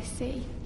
I see.